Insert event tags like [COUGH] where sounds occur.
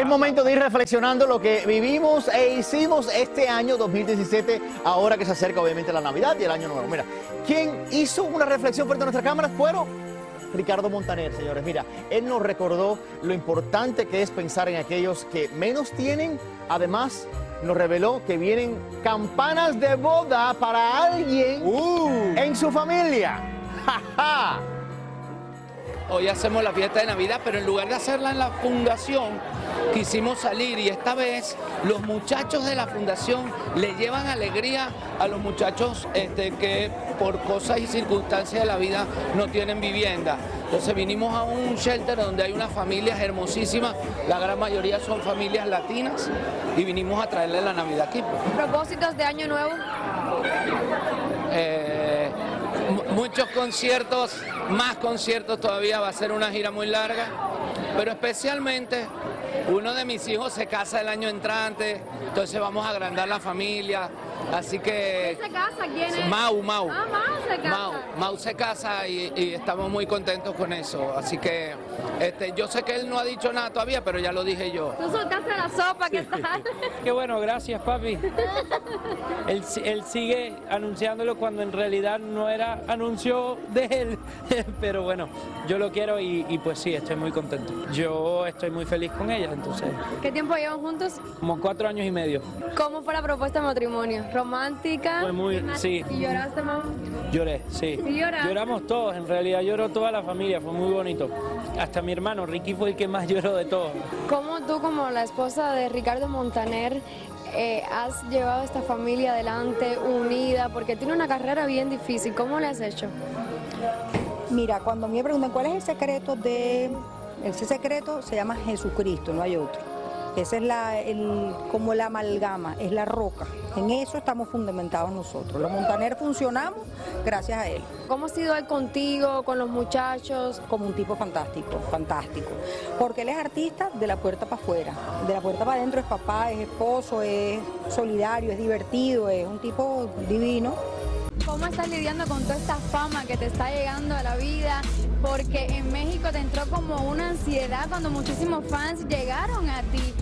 Es momento de ir reflexionando lo que vivimos e hicimos este año 2017, ahora que se acerca obviamente la Navidad y el Año Nuevo. Mira, ¿quién hizo una reflexión frente a nuestras cámaras? Fueron Ricardo Montaner, señores. Mira, él nos recordó lo importante que es pensar en aquellos que menos tienen. Además, nos reveló que vienen campanas de boda para alguien Uh. en su familia. ¡Ja, ja! Hoy hacemos la fiesta de Navidad, pero en lugar de hacerla en la fundación, quisimos salir y esta vez los muchachos de la fundación le llevan alegría a los muchachos este, que por cosas y circunstancias de la vida no tienen vivienda. Entonces vinimos a un shelter donde hay unas familias hermosísimas, la gran mayoría son familias latinas y vinimos a traerle la Navidad aquí. pues. Propósitos de Año Nuevo. Eh, muchos conciertos, más conciertos todavía, va a ser una gira muy larga, pero especialmente uno de mis hijos se casa el año entrante, entonces vamos a agrandar la familia, así que... ¿Quién se casa? ¿Quién es? Mau, Mau. Ah, Mau se casa. Mau, Mau se casa y, y estamos muy contentos con eso, así que este, yo sé que él no ha dicho nada todavía, pero ya lo dije yo. Tú soltaste la sopa, ¿qué tal? [LAUGHS] Qué bueno, gracias papi. [LAUGHS] Él, si- él sigue anunciándolo cuando en realidad no era anuncio de él, [LAUGHS] pero bueno, yo lo quiero y, y pues sí, estoy muy contento. Yo estoy muy feliz con ella, entonces, ¿Qué tiempo llevan juntos? como cuatro años y medio. ¿Cómo fue la propuesta de matrimonio? ¿Romántica? Fue muy- sí. ¿Y lloraste, mamá? Lloré, sí. Sí, lloraste. Lloramos todos, en realidad lloró toda la familia, fue muy bonito. Hasta mi hermano, Ricky fue el que más [LAUGHS] lloró de todos. ¿Cómo tú, como la esposa de Ricardo Montaner, eh, has llevado a esta familia adelante, unida? Porque tiene una carrera bien difícil. ¿Cómo le has hecho? Mira, cuando me preguntan cuál es el secreto de... Ese secreto se llama Jesucristo, no hay otro. Esa es la, el, como la amalgama, es la roca. En eso estamos fundamentados nosotros. Los Montaner funcionamos gracias a él. ¿Cómo ha sido él contigo, con los muchachos? Como un tipo fantástico, fantástico. Porque él es artista de la puerta para afuera. De la puerta para adentro es papá, es esposo, es solidario, es divertido, es un tipo divino. ¿Cómo estás lidiando con toda esta fama que te está llegando a la vida? Porque en México te entró como una ansiedad cuando muchísimos fans llegaron a ti.